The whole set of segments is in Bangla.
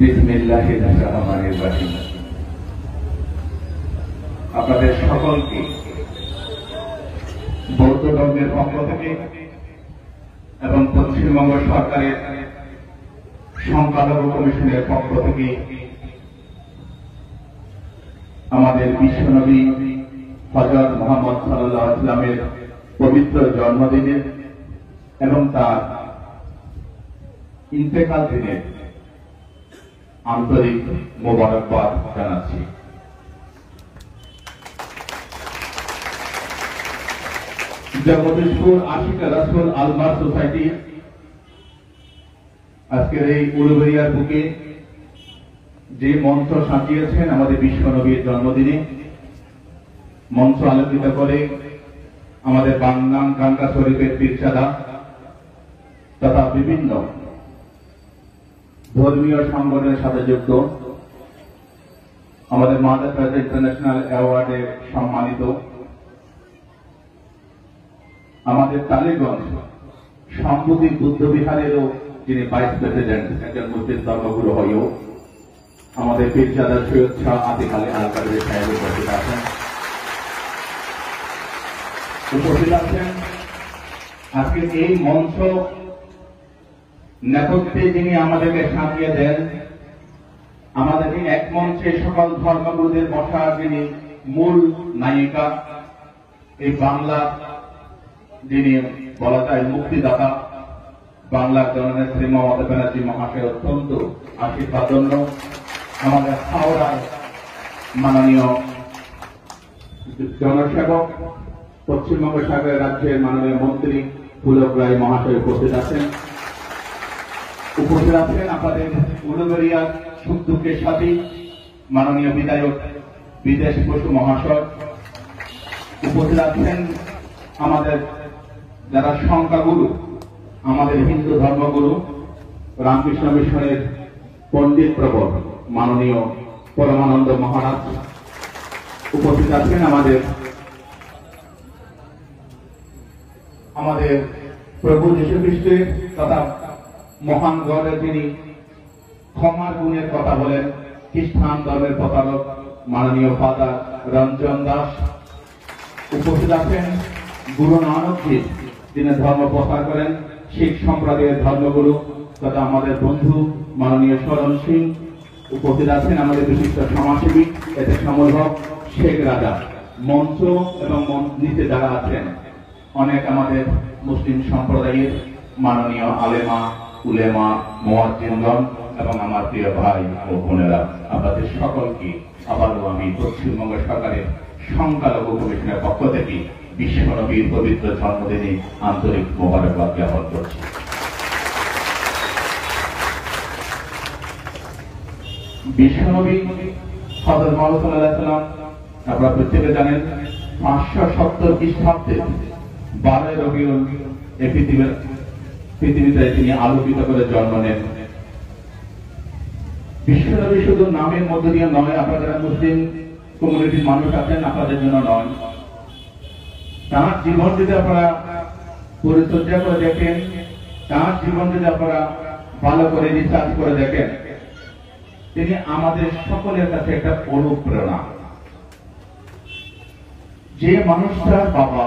বিসমিল্লাহির রহমানির রহিম। আপনাদের সকলকে বৌদ্ধ ধর্মের পক্ষ থেকে এবং পশ্চিমবঙ্গ সরকারের সংখ্যালঘু কমিশনের পক্ষ থেকে আমাদের বিশ্বনবী হজরত মোহাম্মদ সাল্লাহ ইসলামের পবিত্র জন্মদিনে এবং তার ইন্তেকাল দিনে আন্তরিক মোবারকবাদ জানাচ্ছি। জগদীশপুর আশিকা রাসুল আলমার সোসাইটি আজকের এই বুকে যে মঞ্চ সাজিয়েছেন আমাদের বিশ্বনবীর জন্মদিনে, মঞ্চ আলোকিত করে আমাদের বাংলাম গাঙ্গা শরীফের পীরসাদা তথা বিভিন্ন ধর্মীয় সংগঠনের সাথে যুক্ত। আমাদের মাদার ট্রাস্ট ইন্টারন্যাশনাল অ্যাওয়ার্ডে সম্মানিত। আমাদের টালিগঞ্জ সম্পত্তি বুদ্ধ বিহারেরও যিনি ভাইস প্রেসিডেন্ট একজন মুসলিম ধর্মগুরু হয়েও আমাদের পীরজাদা সৈয়দ শাহ আতিক আলী আল সাহেব উপস্থিত আছেন। উপস্থিত আছেন। আজকে এই মঞ্চ নেপথ্যে যিনি আমাদেরকে সাজিয়ে দেন আমাদেরকে এক মঞ্চে সকল ধর্মগুরুদের বসার যিনি মূল নায়িকা, এই বাংলা যিনি বলা যায় মুক্তিদাতা, বাংলার জননেত্রী মমতা ব্যানার্জি মহাশয় অত্যন্ত আশীর্বাদ জন্য আমাদের হাওড়ার মাননীয় জনসেবক, পশ্চিমবঙ্গ সরকারের রাজ্যের মাননীয় মন্ত্রী পুলক রায় মহাশয় উপস্থিত আছেন। উপস্থিত আছেন উলুবেরিয়ার সুখ দুঃখের সাথে, মাননীয় বিধায়ক বিদেশ বসু মহাশয়। উপস্থিত আছেন আমাদের যারা সংখ্যাগুরু, আমাদের হিন্দু ধর্মগুরু, রামকৃষ্ণ মিশনের পণ্ডিত প্রবর মাননীয় পরমানন্দ মহারাজ। উপস্থিত আছেন আমাদের আমাদের প্রভু যীশু খ্রিস্টের তথা মহান গড়ের যিনি ক্ষমার গুণের কথা বলেন, খ্রিস্টান ধর্মের প্রতারক, মাননীয় ফাদার রঞ্জন দাস। উপস্থিত আছেন গুরু নানকজি যিনি ধর্ম প্রচার করেন, শিখ সম্প্রদায়ের ধর্মগুরু তথা আমাদের বন্ধু মাননীয় শরণ সিং। উপস্থিত আছেন আমাদের বিশিষ্ট সমাজসেবী, এতে সমল হক শেখ রাজা। মঞ্চ এবং নিচে যারা আছেন, অনেক আমাদের মুসলিম সম্প্রদায়ের মাননীয় আলেমা উলেমা মোয়াজ্জিনগণ এবং আমার প্রিয় ভাই ও বোনেরা, আপনাদের সকলকে আবারও আমি পশ্চিমবঙ্গ সরকারের সংখ্যালঘু কমিশনের পক্ষ থেকে বিশ্বনবীর পবিত্র জন্মদিনে আন্তরিক মোবারকবাদ জ্ঞাপন করছি। বিশ্বনবী আপনারা প্রত্যেকে জানেন, পাঁচশো সত্তর খ্রিস্টাব্দে বারোই রবিউল এ পৃথিবীর পৃথিবীতে তিনি আলোকিত করে জন্ম নেন। বিশ্বনবী শুধু নামের মধ্য দিয়ে নয়, আপনারা মুসলিম কমিউনিটির মানুষ আছেন, আপনাদের জন্য নয়। তার জীবন যদি আপনারা পরিচর্যা করে দেখেন, তার জীবন যদি আপনারা ভালো করে রিসার্চ করে দেখেন, তিনি আমাদের সকলের কাছে একটা অনুপ্রেরণা। যে মানুষটার বাবা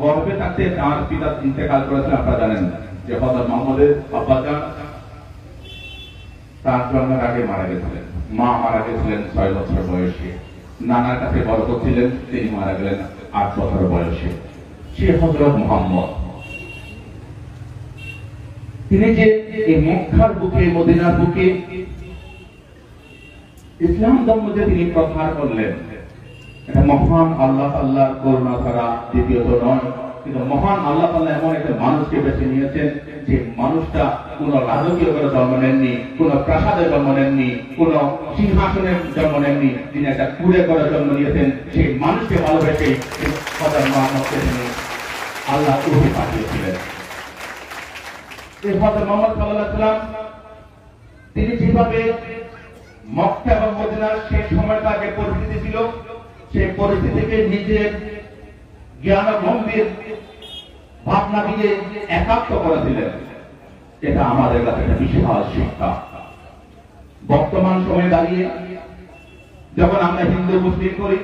গর্বে থাকতে তার পিতা ইন্তেকাল করেছেন, আপনারা জানেন যে হজরত মোহাম্মদের আব্বাজান তার জন্মের আগে মারা গেছিলেন। মা মারা গেছিলেন ছয় বছর বয়সে। নানার কাছে বড় করছিলেন তিনি মারা গেলেন আট বছর বয়সে। সে হজরত মোহাম্মদ। তিনি যে এই মক্কার বুকে, মদিনার বুকে ইসলাম ধর্ম যে তিনি প্রচার করলেন এটা মহান আল্লাহ আল্লাহ করুণা ছাড়া দ্বিতীয়ত নয়। কিন্তু মহান আল্লাহ তাল্লাহ এমন একটা মানুষকে বেছে নিয়েছেন যে মানুষটা কোন রাজকীয় করে জন্ম নেননি, কোন প্রাসাদে জন্ম নেননি, কোন সিংহাসনের জন্ম নেননি, তিনি একটা কুড়ে করে জন্ম নিয়েছেন, সেই মানুষকে ভালোবেসে আল্লাহ উহি পাঠিয়েছিলেন। তিনি যেভাবে মক্কা এবং মদিনার সেই সময়কার যে পরিস্থিতি ছিল সেই পরিস্থিতিকে নিজের জ্ঞান গম্ভীর ভাবনা দিয়ে একাত্ম করেছিলেন এটা আমাদের কাছে একটা বিশাল শিক্ষা। বর্তমান সময়ে দাঁড়িয়ে যখন আমরা হিন্দু, মুসলিম করি,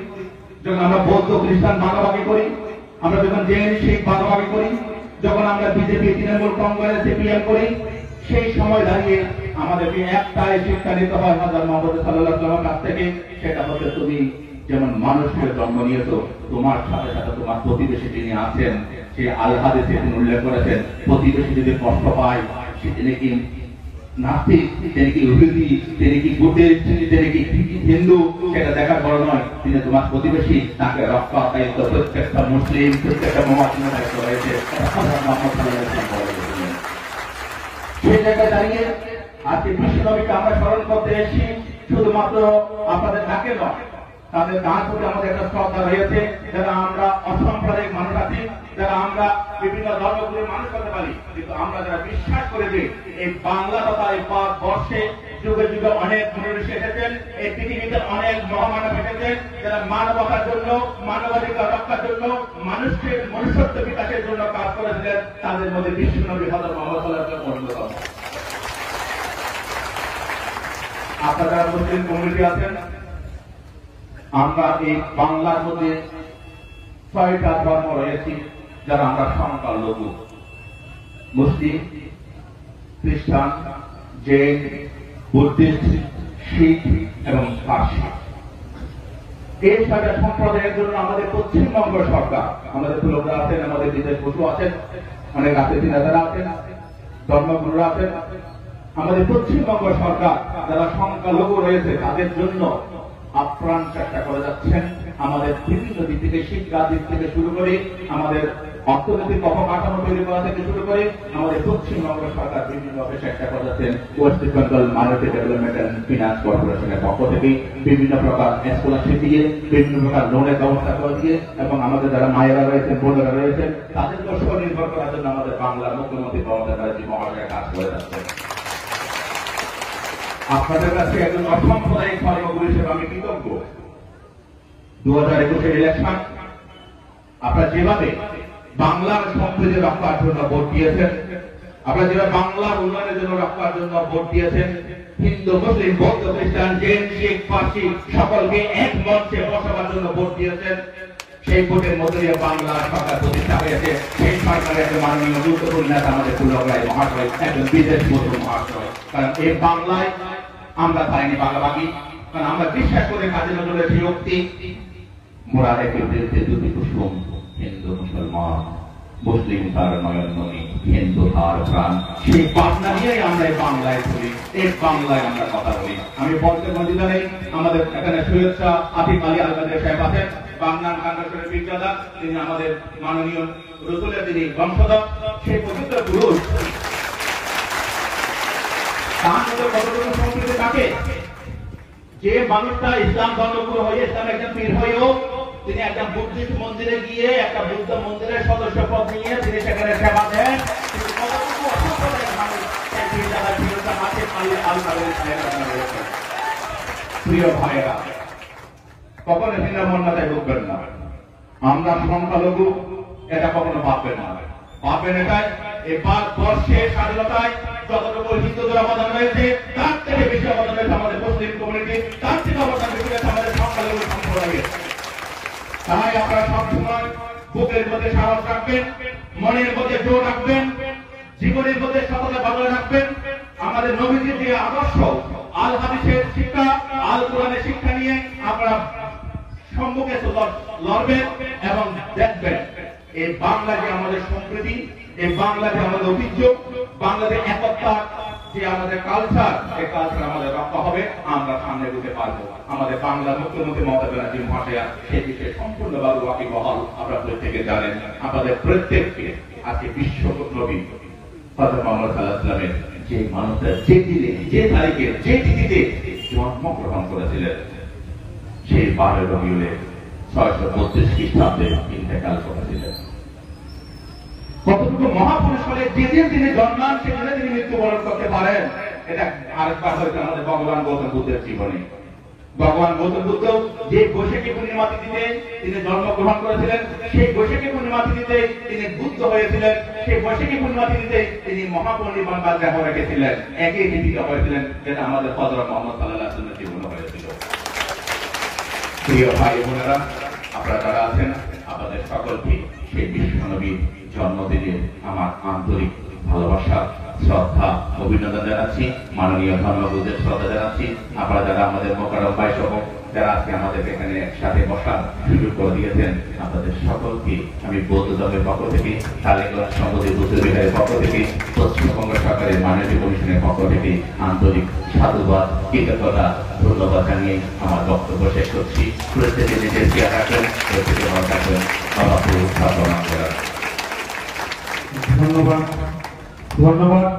যখন আমরা বৌদ্ধ, খ্রিস্টান ভাগাভাগি করি, আমরা যখন জেন, শিখ ভাগাভাগি করি, যখন আমরা বিজেপি, তৃণমূল, কংগ্রেস, সিপিএম করি, সেই সময় দাঁড়িয়ে আমাদেরকে একটাই শিক্ষা নিতে হয় হাজার মোহাম্মদ সাল্লাহ কাছ থেকে, সেটা হচ্ছে তুমি যেমন মানুষের জন্ম নিয়েছো তোমার সাথে সাথে তোমার প্রতিবেশী যিনি আছেন, সে আল্লাহাদে তিনি উল্লেখ করেছেন, প্রতিবেশী যদি কষ্ট পায়, সে তিনি কি নাস্তিক তিনি কি ইহুদি তিনি কি তিনি কি হিন্দু, সেটা দেখার নয়, তিনি তোমার প্রতিবেশী, তাকে রক্ষা দায়িত্ব প্রত্যেকটা মুসলিম, প্রত্যেকটা দায়িত্ব রয়েছে। সেই জায়গায় দাঁড়িয়ে আজকে আমরা স্মরণ করতে এসেছি, শুধুমাত্র আপনাদের ডাকে নয় তাদের গান প্রতি আমাদের একটা শ্রদ্ধা রয়েছে, যারা আমরা অসাম্প্রদায়িক মানুষ আছি, যারা আমরা বিভিন্ন ধর্মগুলির মানুষ হতে পারি, কিন্তু আমরা যারা বিশ্বাস করে যে এই বাংলা তথা এই বর্ষে যুগে যুগে অনেক মনীষী এসেছেন, এই পৃথিবীতে অনেক মহামানব এসেছেন, যারা মানবতার জন্য, মানবাধিকার রক্ষার জন্য মানুষের মনুষ্যত্ব বিকাশের জন্য কাজ করেছিলেন, তাদের মধ্যে বিশ্বনবী হজর মোহাম্মদ সাল্লাহ অন্যতম। আপনারা মুসলিম কমিউনিটি আছেন আমরা এই বাংলার মধ্যে ছয়টা ধর্ম রয়েছি যারা আমরা সংখ্যালঘু মুসলিম, খ্রিস্টান, জৈন, বুদ্ধিস্ট, শিখ এবং পার্সি। এই ছয়টা সম্প্রদায়ের জন্য আমাদের পশ্চিমবঙ্গ সরকার, আমাদের লোকরা আছেন, আমাদের বিদেশ বসু আছেন, অনেক রাজনীতি নেতারা আছেন, ধর্মগুরুরা আছেন। আমাদের পশ্চিমবঙ্গ সরকার, যারা সংখ্যালঘু রয়েছে, তাদের জন্য আপ্রাণ চেষ্টা করে যাচ্ছেন। আমাদের বিভিন্ন দিক থেকে, শিক্ষা দিক থেকে শুরু করে, আমাদের অর্থনৈতিক অবকাঠামো তৈরি করা থেকে শুরু করে, আমাদের পশ্চিমবঙ্গ সরকার বিভিন্নভাবে চেষ্টা করে যাচ্ছেন। West Bengal minority development and finance কর্পোরেশনের পক্ষ থেকে বিভিন্ন প্রকার স্কলারশিপ দিয়ে, বিভিন্ন প্রকার লোনের ব্যবস্থা করে দিয়ে, এবং আমাদের যারা মায়েরা রয়েছেন, বোনেরা রয়েছেন তাদেরকে স্বনির্ভর করার জন্য আমাদের বাংলার মুখ্যমন্ত্রী মমতা ব্যানার্জি মহাশয় কাজ করে যাচ্ছেন। আপনাদের কাছে একজন অসাম্প্রদায়িক ধর্মগুরু হিসেবে আমি কৃতজ্ঞ। দু হাজার একুশের ইলেকশন আপনারা যেভাবে বাংলার সম্প্রীতি রক্ষার জন্য ভোট দিয়েছেন, আপনারা যেভাবে বাংলার উন্নয়নের জন্য রক্ষার জন্য ভোট দিয়েছেন, হিন্দু, মুসলিম, বৌদ্ধ, খ্রিস্টান, জৈন, শিখ, পার্সি, সকলকে এক মঞ্চে বসাবার জন্য ভোট দিয়েছেন। সেই ভোটের মধ্যে দিয়ে বাংলা সরকার প্রতিষ্ঠা হয়েছে। সেই সরকারের একজন মাননীয় গুরুত্বপূর্ণ নেতা আমাদের পুলকরায় মহাশয়, একজন বিদেশ বন্ধু মহাশয়। কারণ এই বাংলায় আমরা পাইনি বাংলাবাগি কারণ আমরা বিশ্বাস করে কাজী নজরুলের সেই উক্তি। মোরা রেখে বিরুদ্ধে দুটি কুসুম, হিন্দু, মুসলমান, মুসলিম তার নয়নমণি হিন্দু তার প্রাণ, সেই ভাবনা নিয়েই আমরা এই বাংলায় চলি। এই বাংলায় আমরা কথা বলি। আমি বলতে মন্দিরা নেই আমাদের এখানে সৈয়দ শাহ আতিক আলী আলকাদের সাহেব আছেন, বাংলার কান্দাসরের বিদ্যাদা তিনি আমাদের মাননীয় রসুলের তিনি বংশধর, সেই পবিত্র পুরুষ। থাকে যে মানুষটা ইসলাম হয়ে একজন পীর তিনি একটা বুদ্ধিস্ট মন্দিরে গিয়ে, একটা বুদ্ধ মন্দিরের সদস্য পদ নিয়ে তিনি সেখানে সেবা দেন। আমরা সংখ্যালঘু এটা কখনো ভাববেন না। ভাববেন এটাই এবার বর্ষের স্বাধীনতায় যতটুকু হিন্দুদের অবদান রয়েছে, তার থেকে বেশি অবদান রয়েছে আমাদের মুসলিম কমিউনিটি তার থেকে অবদান বেশি রয়েছে আমাদের সংখ্যালঘু সম্প্রদায়ের তাই আপনারা সবসময় বুকের মধ্যে সাহস রাখবেন, মনের মধ্যে জোর রাখবেন, জীবনের মধ্যে সততা বজায় রাখবেন। আমাদের নবীজির যে আদর্শ আল হাদিসের শিক্ষা আল কোরআনের শিক্ষা নিয়ে আপনারা সম্মুখে লড়বেন এবং দেখবেন, এই বাংলা যে আমাদের সম্প্রীতি এই বাংলা যে আমাদের ঐতিহ্য বাংলাদেশ একতা যে আমাদের কালচার এই কালচার আমাদের রক্ষা হবে, আমরা সামনে দিতে পারব। আমাদের বাংলার মুখ্যমন্ত্রী মমতা বিষয়ে সম্পূর্ণভাবে বহাল আপনারা প্রত্যেকে জানেন, আপনাদের প্রত্যেককে আজকে বিশ্ব মোহাম্মদ সাল্লাহামের যে মানুষরা যে দিনে, যে তারিখে, যে তিথিতে জন্মগ্রহণ করেছিলেন, সেই বারো রবিউলে ছয়শো বত্রিশ খ্রিস্টাব্দে ইন্তেকাল করেছিলেন। কতটুকু মহাপুরুষ হলে যেদিন তিনি জন্মান সেদিনে তিনি মৃত্যুবরণ করতে পারেন এটা আরেকবার হয়েছে আমাদের ভগবান গৌতম বুদ্ধের জীবনে। ভগবান গৌতম বুদ্ধ যে বৈশাখী পূর্ণিমা তিথিতে তিনি জন্মগ্রহণ করেছিলেন, সেই বৈশাখী পূর্ণিমা তিথিতে তিনি বুদ্ধ হয়েছিলেন, সেই বৈশাখী পূর্ণিমা তিথিতে তিনি মহাপূর্ণিমা বা দেহ রেখেছিলেন, একই তিথিতে হয়েছিলেন যেটা আমাদের হজরত মোহাম্মদ সাল্লাহ আসলামের জীবনে হয়েছিল। প্রিয় ভাই বোনেরা, আপনারা যারা আছেন, আপনাদের সকলকে সেই বিশ্বনবীর জন্মদিনে আমার আন্তরিক ভালোবাসা, শ্রদ্ধা, অভিনন্দন জানাচ্ছি। মাননীয় ধর্মগুরুদের শ্রদ্ধা জানাচ্ছি। আপনারা যারা আমাদের মোকারম ভাই সহ যারা আজকে আমাদের এখানে একসাথে বসার সুযোগ করে দিয়েছেন, আপনাদের সকলকে আমি বৌদ্ধ ধর্মের পক্ষ থেকে কালীগঞ্জ সম্পত্তি বুদ্ধ বিহারের পক্ষ থেকে, পশ্চিমবঙ্গ সরকারের মাননীয় কমিশনের পক্ষ থেকে আন্তরিক সাধুবাদ, কৃতজ্ঞতা, ধন্যবাদ জানিয়ে আমার বক্তব্য শেষ করছি। প্রত্যেকে নিজের খেয়াল রাখবেন, প্রত্যেকে ভালো থাকবেন পুরুষ সাধনা করার ধন্যবাদ। ধন্যবাদ।